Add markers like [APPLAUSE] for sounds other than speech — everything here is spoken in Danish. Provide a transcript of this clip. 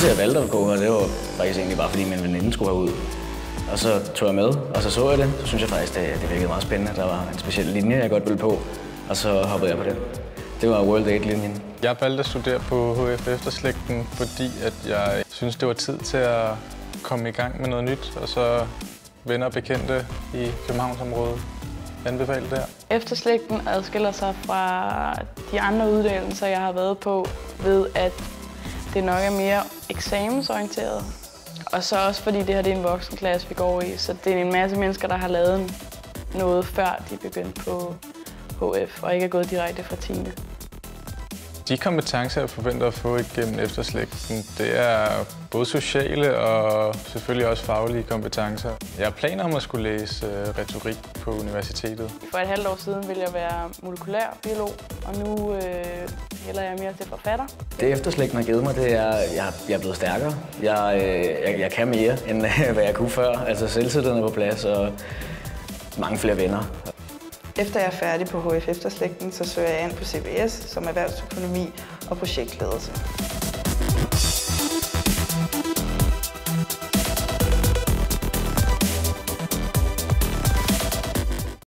til, at jeg valgte at gå, og det var faktisk egentlig bare, fordi min veninde skulle herud. Og så tog jeg med, og så så jeg det. Så synes jeg faktisk, det, det virkede meget spændende. Der var en speciel linje, jeg godt ville på, og så hoppede jeg på det. Det var World 8-linjen. Jeg valgte at studere på HF Efterslægten, fordi at jeg synes, det var tid til at komme i gang med noget nyt, og så venner og bekendte i Københavnsområdet anbefale det her. Efterslægten adskiller sig fra de andre uddannelser, jeg har været på, ved at det nok er mere eksamensorienteret. Og så også fordi det her det er en voksenklasse, vi går i, så det er en masse mennesker, der har lavet noget før de begyndte på HF, og ikke er gået direkte fra 10. De kompetencer, jeg forventer at få igennem efterslægten, det er både sociale og selvfølgelig også faglige kompetencer. Jeg har planer om at skulle læse uh, retorik på universitetet. For et halvt år siden ville jeg være molekylær biolog, og nu øh, hælder jeg mere til forfatter. Det efterslægten har givet mig, det er, at jeg, jeg er blevet stærkere. Jeg, øh, jeg, jeg kan mere, end [LAUGHS] hvad jeg kunne før. Altså selvtilliden er på plads, og mange flere venner. Efter jeg er færdig på HF Efterslægten, så søger jeg ind på CBS som erhvervsøkonomi og projektledelse.